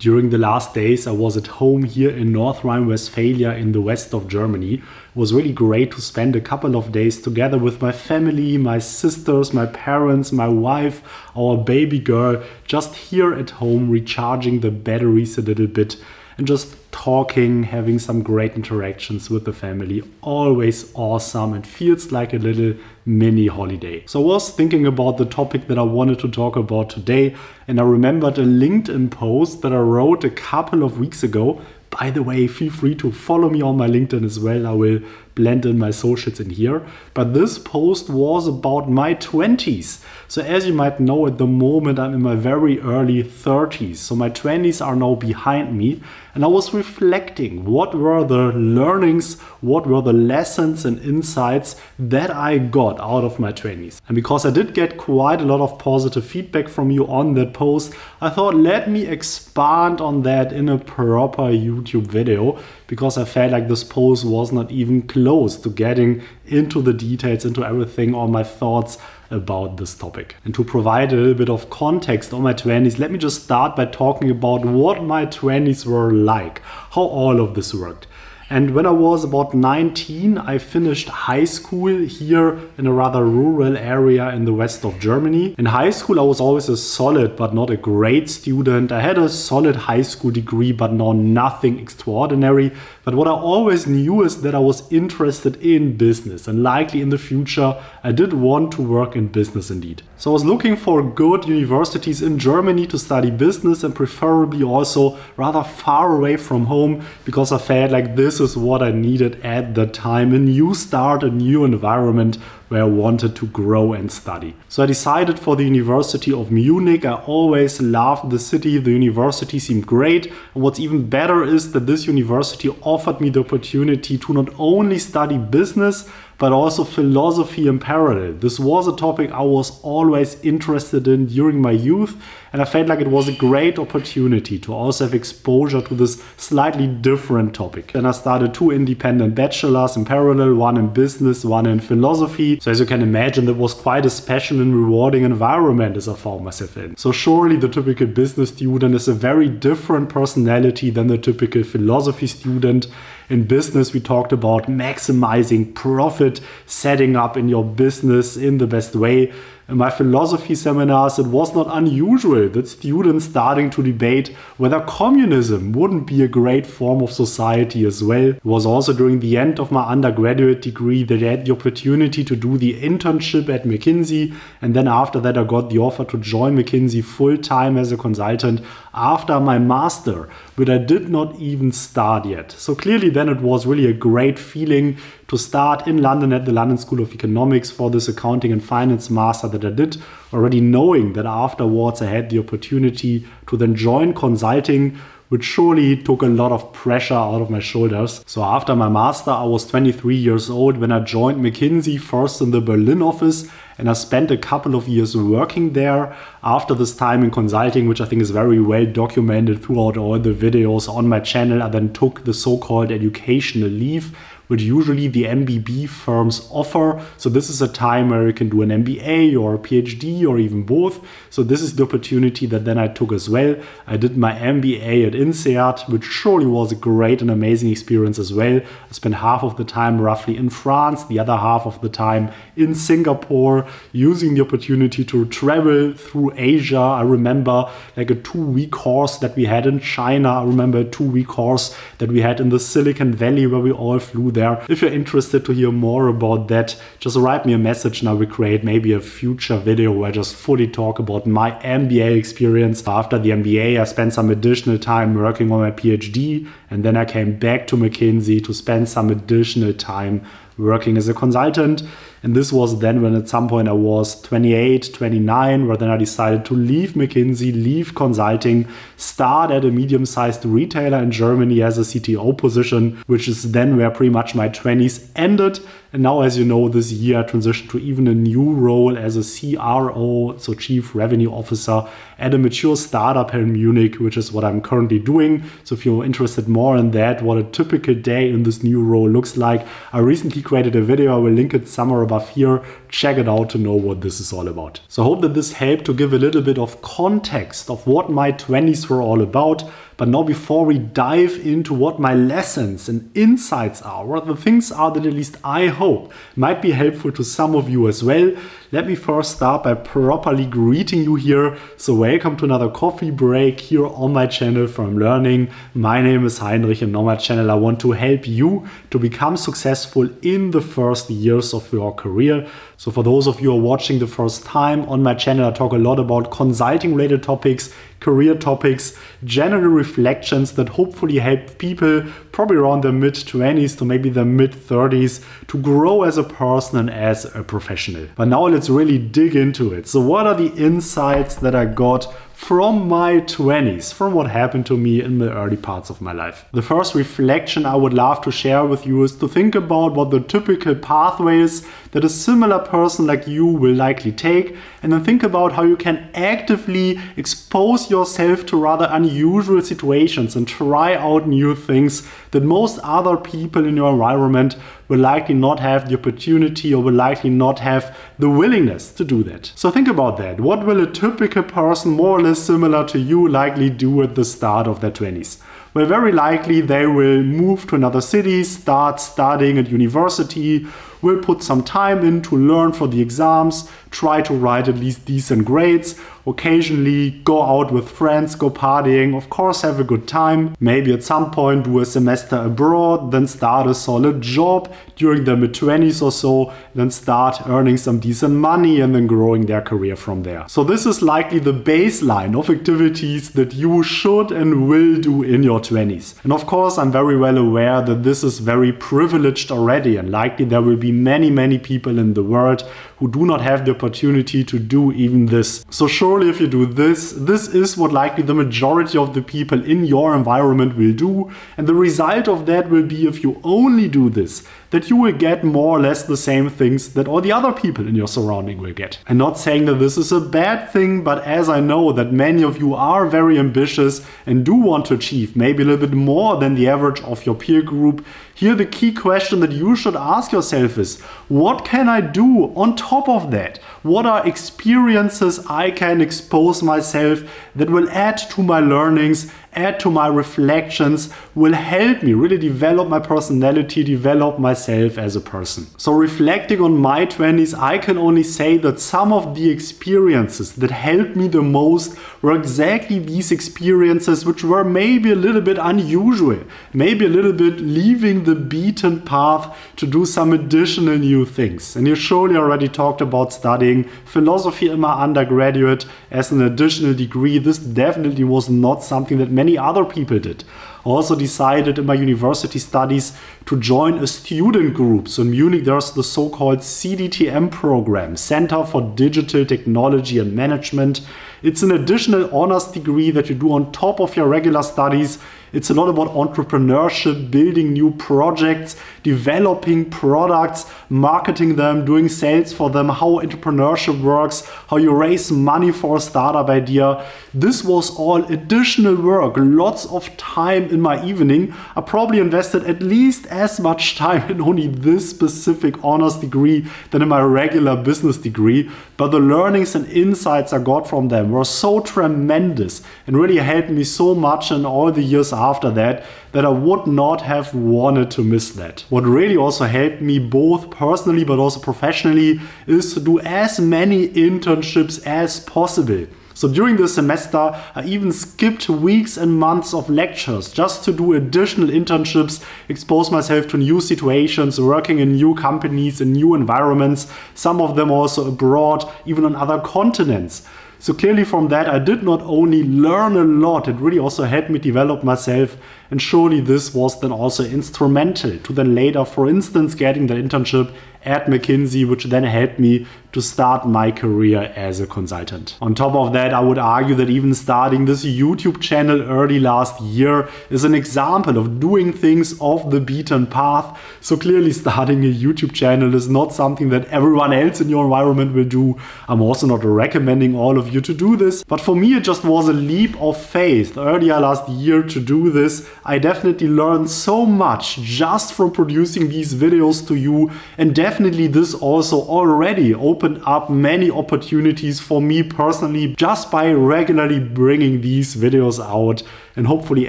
During the last days, I was at home here in North Rhine Westphalia in the west of Germany. It was really great to spend a couple of days together with my family, my sisters, my parents, my wife, our baby girl, just here at home, recharging the batteries a little bit and just talking, having some great interactions with the family. Always awesome. It feels like a little mini holiday. So I was thinking about the topic that I wanted to talk about today, and I remembered a LinkedIn post that I wrote a couple of weeks ago. By the way, feel free to follow me on my LinkedIn as well. I will blend in my socials in here. But this post was about my 20s. So as you might know, at the moment I'm in my very early 30s. So my 20s are now behind me. And I was reflecting what were the learnings, what were the lessons and insights that I got out of my 20s. And because I did get quite a lot of positive feedback from you on that post, I thought let me expand on that in a proper YouTube video because I felt like this post was not even close to getting into the details, into everything, all my thoughts about this topic. And to provide a little bit of context on my 20s, let me just start by talking about what my 20s were like, how all of this worked. And when I was about 19, I finished high school here in a rather rural area in the west of Germany. In high school, I was always a solid but not a great student. I had a solid high school degree, but no nothing extraordinary. But what I always knew is that I was interested in business and likely in the future, I did want to work in business indeed. So I was looking for good universities in Germany to study business and preferably also rather far away from home because I felt like this is what I needed at the time. A new start, a new environment where I wanted to grow and study. So I decided for the University of Munich. I always loved the city, the university seemed great. And what's even better is that this university offered me the opportunity to not only study business, but also philosophy in parallel. This was a topic I was always interested in during my youth, and I felt like it was a great opportunity to also have exposure to this slightly different topic. Then I started two independent bachelors in parallel, one in business, one in philosophy. So as you can imagine, that was quite a special and rewarding environment as I found myself in. So surely the typical business student is a very different personality than the typical philosophy student in business, we talked about maximizing profit, setting up in your business in the best way. In my philosophy seminars, it was not unusual that students starting to debate whether communism wouldn't be a great form of society as well. It was also during the end of my undergraduate degree that I had the opportunity to do the internship at McKinsey, and then after that, I got the offer to join McKinsey full time as a consultant after my master, but I did not even start yet. So clearly, then it was really a great feeling to start in London at the London School of Economics for this accounting and finance master that I did, already knowing that afterwards I had the opportunity to then join consulting which surely took a lot of pressure out of my shoulders. So after my master, I was 23 years old when I joined McKinsey, first in the Berlin office, and I spent a couple of years working there. After this time in consulting, which I think is very well documented throughout all the videos on my channel, I then took the so-called educational leave, which usually the MBB firms offer. So this is a time where you can do an MBA or a PhD or even both. So this is the opportunity that then I took as well. I did my MBA at INSEAD, which surely was a great and amazing experience as well. I spent half of the time roughly in France, the other half of the time in Singapore, using the opportunity to travel through Asia. I remember like a two week course that we had in China. I remember a two week course that we had in the Silicon Valley where we all flew there there. If you're interested to hear more about that, just write me a message and I will create maybe a future video where I just fully talk about my MBA experience. After the MBA, I spent some additional time working on my PhD and then I came back to McKinsey to spend some additional time working as a consultant. And this was then when at some point I was 28, 29, where then I decided to leave McKinsey, leave consulting, start at a medium sized retailer in Germany as a CTO position, which is then where pretty much my 20s ended. And now, as you know, this year I transitioned to even a new role as a CRO, so Chief Revenue Officer, at a mature startup here in Munich, which is what I'm currently doing. So, if you're interested more in that, what a typical day in this new role looks like, I recently created a video. I will link it somewhere above here. Check it out to know what this is all about. So, I hope that this helped to give a little bit of context of what my 20s were all about. But now, before we dive into what my lessons and insights are, what the things are that at least I hope might be helpful to some of you as well, let me first start by properly greeting you here. So, welcome to another coffee break here on my channel Firm Learning. My name is Heinrich, and on my channel, I want to help you to become successful in the first years of your career. So, for those of you who are watching the first time on my channel, I talk a lot about consulting related topics career topics, general reflections that hopefully help people probably around their mid 20s to maybe their mid 30s to grow as a person and as a professional. But now let's really dig into it. So, what are the insights that I got from my 20s, from what happened to me in the early parts of my life. The first reflection I would love to share with you is to think about what the typical pathway is that a similar person like you will likely take, and then think about how you can actively expose yourself to rather unusual situations and try out new things that most other people in your environment will likely not have the opportunity or will likely not have the willingness to do that. So think about that. What will a typical person more or less similar to you likely do at the start of their 20s? Well, very likely they will move to another city, start studying at university, will put some time in to learn for the exams, try to write at least decent grades, occasionally go out with friends, go partying, of course have a good time, maybe at some point do a semester abroad, then start a solid job during the mid 20s or so, then start earning some decent money and then growing their career from there. So this is likely the baseline of activities that you should and will do in your 20s. And of course, I'm very well aware that this is very privileged already and likely there will be many, many people in the world who do not have the opportunity to do even this. So surely if you do this, this is what likely the majority of the people in your environment will do. And the result of that will be if you only do this, that you will get more or less the same things that all the other people in your surrounding will get. I'm not saying that this is a bad thing, but as I know that many of you are very ambitious and do want to achieve maybe a little bit more than the average of your peer group, here the key question that you should ask yourself is, what can I do on top of that? What are experiences I can expose myself that will add to my learnings add to my reflections will help me really develop my personality, develop myself as a person. So, reflecting on my 20s, I can only say that some of the experiences that helped me the most were exactly these experiences, which were maybe a little bit unusual, maybe a little bit leaving the beaten path to do some additional new things. And you surely already talked about studying philosophy in my undergraduate as an additional degree. This definitely was not something that many other people did. I also decided in my university studies to join a student group. So in Munich, there's the so called CDTM program, Center for Digital Technology and Management. It's an additional honors degree that you do on top of your regular studies it's a lot about entrepreneurship, building new projects, developing products, marketing them, doing sales for them, how entrepreneurship works, how you raise money for a startup idea. This was all additional work, lots of time in my evening. I probably invested at least as much time in only this specific honors degree than in my regular business degree. But the learnings and insights I got from them were so tremendous and really helped me so much in all the years after that that I would not have wanted to miss that. What really also helped me both personally but also professionally is to do as many internships as possible. So during the semester, I even skipped weeks and months of lectures just to do additional internships, expose myself to new situations, working in new companies, in new environments, some of them also abroad, even on other continents. So clearly from that, I did not only learn a lot, it really also helped me develop myself. And surely this was then also instrumental to then later, for instance, getting the internship at McKinsey, which then helped me to start my career as a consultant. On top of that, I would argue that even starting this YouTube channel early last year is an example of doing things off the beaten path. So clearly starting a YouTube channel is not something that everyone else in your environment will do. I'm also not recommending all of you to do this, but for me it just was a leap of faith earlier last year to do this. I definitely learned so much just from producing these videos to you and definitely this also already opened up many opportunities for me personally just by regularly bringing these videos out and hopefully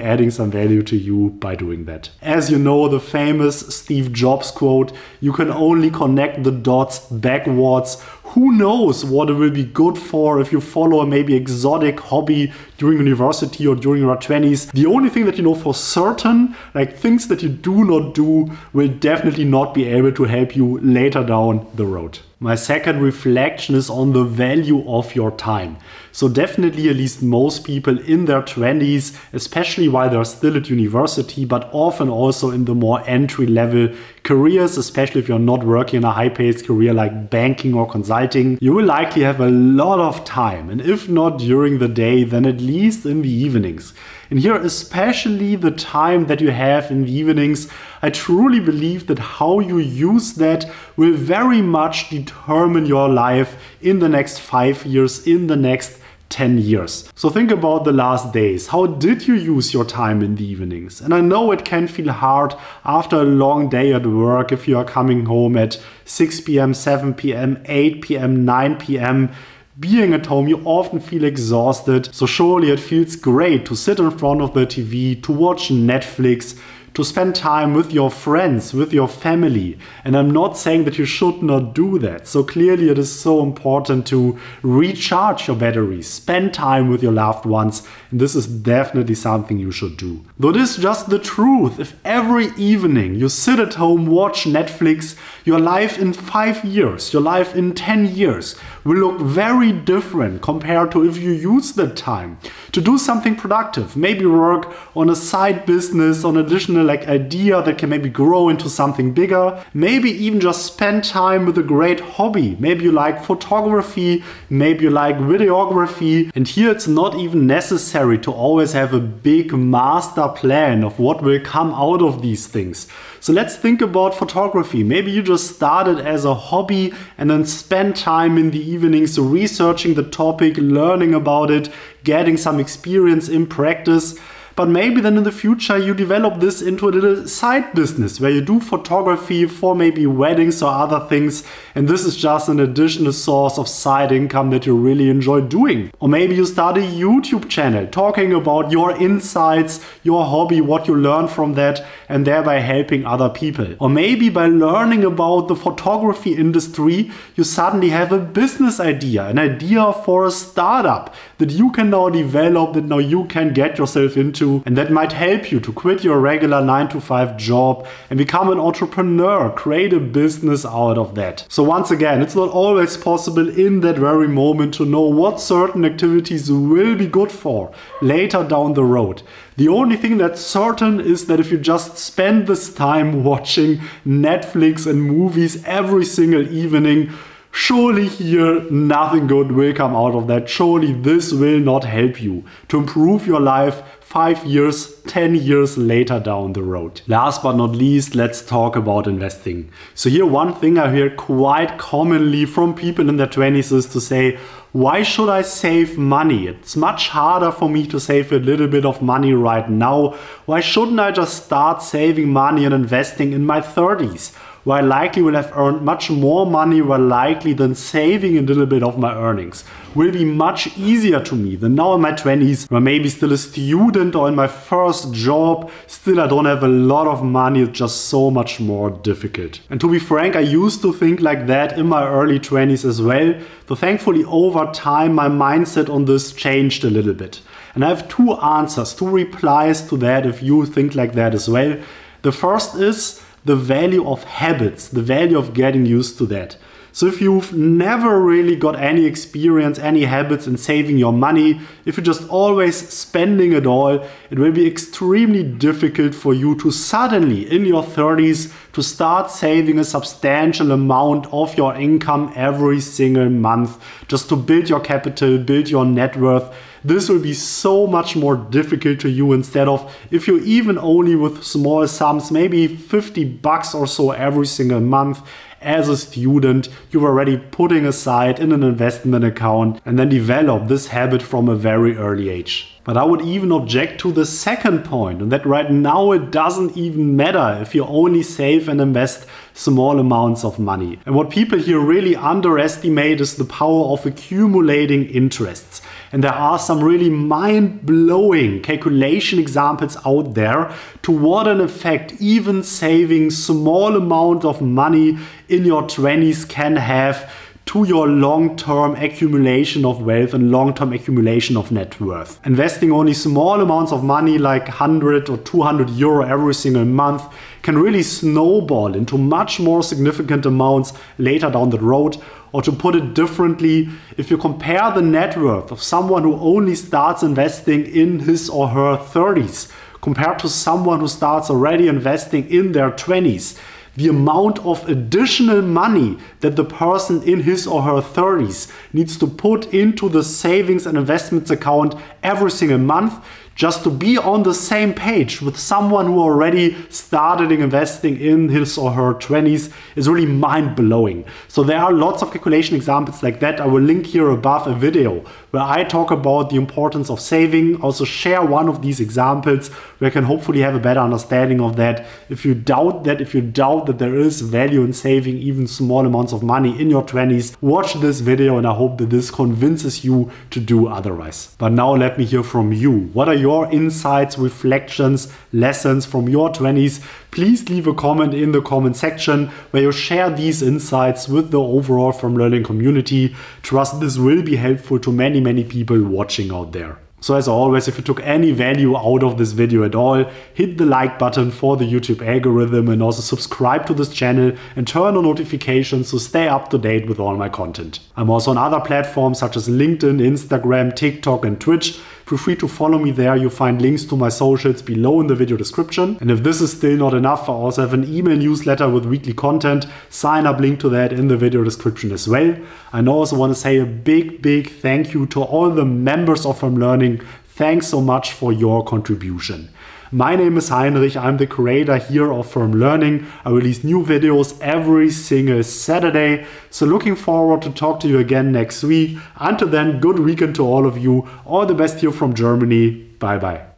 adding some value to you by doing that. As you know, the famous Steve Jobs quote, you can only connect the dots backwards who knows what it will be good for if you follow a maybe exotic hobby during university or during your 20s. The only thing that you know for certain, like things that you do not do, will definitely not be able to help you later down the road. My second reflection is on the value of your time. So definitely at least most people in their 20s, especially while they're still at university, but often also in the more entry level careers, especially if you're not working in a high paced career like banking or consulting, you will likely have a lot of time. And if not during the day, then at least in the evenings. And here, especially the time that you have in the evenings, I truly believe that how you use that will very much determine your life in the next five years, in the next 10 years. So think about the last days. How did you use your time in the evenings? And I know it can feel hard after a long day at work if you are coming home at 6 p.m., 7 p.m., 8 p.m., 9 p.m. Being at home, you often feel exhausted, so surely it feels great to sit in front of the TV, to watch Netflix, to spend time with your friends, with your family. And I'm not saying that you should not do that. So clearly, it is so important to recharge your batteries, spend time with your loved ones. And this is definitely something you should do. Though it is just the truth, if every evening you sit at home, watch Netflix, your life in five years, your life in 10 years will look very different compared to if you use that time to do something productive. Maybe work on a side business, on additional like idea that can maybe grow into something bigger. Maybe even just spend time with a great hobby. Maybe you like photography, maybe you like videography. And here it's not even necessary to always have a big master plan of what will come out of these things. So let's think about photography. Maybe you just started as a hobby and then spend time in the evenings researching the topic, learning about it, getting some experience in practice. But maybe then in the future you develop this into a little side business where you do photography for maybe weddings or other things. And this is just an additional source of side income that you really enjoy doing. Or maybe you start a YouTube channel talking about your insights, your hobby, what you learn from that, and thereby helping other people. Or maybe by learning about the photography industry, you suddenly have a business idea, an idea for a startup that you can now develop, that now you can get yourself into, and that might help you to quit your regular 9 to 5 job and become an entrepreneur, create a business out of that. So, once again, it's not always possible in that very moment to know what certain activities will be good for later down the road. The only thing that's certain is that if you just spend this time watching Netflix and movies every single evening, Surely here nothing good will come out of that. Surely this will not help you to improve your life five years, 10 years later down the road. Last but not least, let's talk about investing. So here one thing I hear quite commonly from people in their 20s is to say, why should I save money? It's much harder for me to save a little bit of money right now. Why shouldn't I just start saving money and investing in my 30s? Where I likely will have earned much more money where likely than saving a little bit of my earnings. Will be much easier to me than now in my 20s where maybe still a student or in my first job still I don't have a lot of money it's just so much more difficult. And to be frank I used to think like that in my early 20s as well so thankfully over time my mindset on this changed a little bit. And I have two answers two replies to that if you think like that as well. The first is the value of habits, the value of getting used to that. So if you've never really got any experience, any habits in saving your money, if you're just always spending it all, it will be extremely difficult for you to suddenly in your 30s to start saving a substantial amount of your income every single month just to build your capital, build your net worth this will be so much more difficult to you instead of if you're even only with small sums, maybe 50 bucks or so every single month as a student, you're already putting aside in an investment account and then develop this habit from a very early age. But I would even object to the second point, and that right now it doesn't even matter if you only save and invest small amounts of money. And what people here really underestimate is the power of accumulating interests. And there are some really mind blowing calculation examples out there to what an effect even saving small amount of money in your 20s can have to your long-term accumulation of wealth and long-term accumulation of net worth. Investing only small amounts of money like 100 or 200 euro every single month can really snowball into much more significant amounts later down the road. Or to put it differently, if you compare the net worth of someone who only starts investing in his or her 30s compared to someone who starts already investing in their 20s, the amount of additional money that the person in his or her 30s needs to put into the savings and investments account every single month just to be on the same page with someone who already started investing in his or her 20s is really mind blowing. So there are lots of calculation examples like that. I will link here above a video where I talk about the importance of saving, also share one of these examples where you can hopefully have a better understanding of that. If you doubt that, if you doubt that there is value in saving even small amounts of money in your 20s, watch this video and I hope that this convinces you to do otherwise. But now let me hear from you. What are your insights, reflections, lessons from your 20s? Please leave a comment in the comment section where you share these insights with the overall Firm Learning community. Trust this will be helpful to many, many people watching out there. So as always, if you took any value out of this video at all, hit the like button for the YouTube algorithm and also subscribe to this channel and turn on notifications to stay up to date with all my content. I'm also on other platforms such as LinkedIn, Instagram, TikTok and Twitch Feel free to follow me there. You'll find links to my socials below in the video description. And if this is still not enough, I also have an email newsletter with weekly content. Sign up link to that in the video description as well. I also want to say a big, big thank you to all the members of Firm Learning. Thanks so much for your contribution. My name is Heinrich, I'm the creator here of Firm Learning. I release new videos every single Saturday. So looking forward to talk to you again next week. Until then, good weekend to all of you. All the best here from Germany. Bye bye.